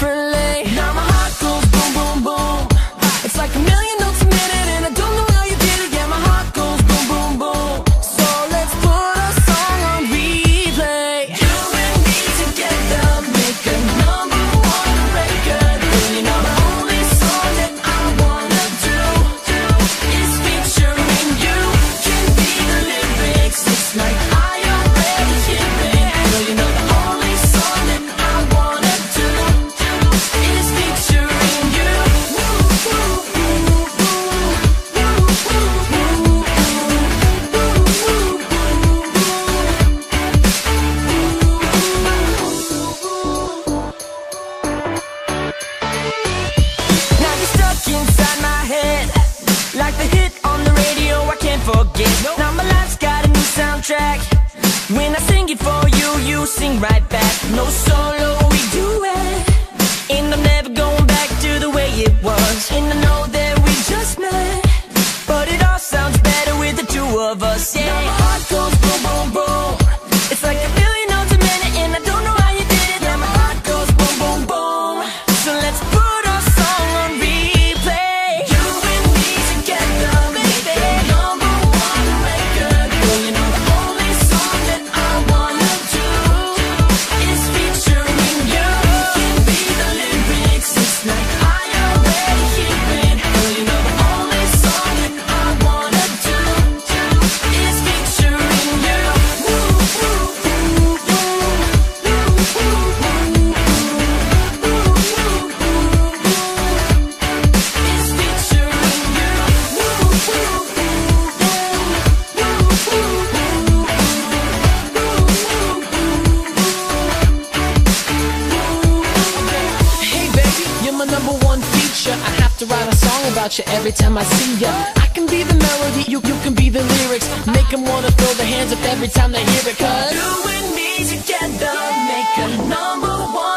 different it. Nope. Now my life's got a new soundtrack. When I sing it for you, you sing right back. No solo, we do it. And I'm never going back to the way it was. And I know to write a song about you every time I see you. I can be the melody, you, you can be the lyrics. Make them wanna throw their hands up every time they hear it, cause. You and me together make a number one.